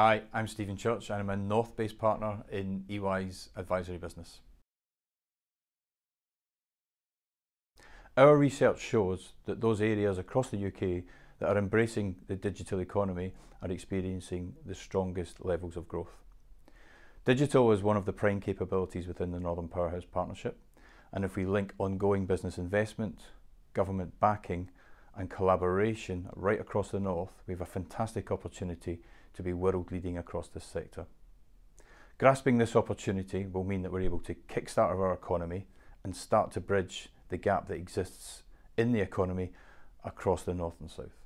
Hi, I'm Stephen Church and I'm a North based partner in EY's advisory business. Our research shows that those areas across the UK that are embracing the digital economy are experiencing the strongest levels of growth. Digital is one of the prime capabilities within the Northern Powerhouse Partnership, and if we link ongoing business investment, government backing, and collaboration right across the North, we have a fantastic opportunity to be world leading across this sector. Grasping this opportunity will mean that we're able to kickstart our economy and start to bridge the gap that exists in the economy across the North and South.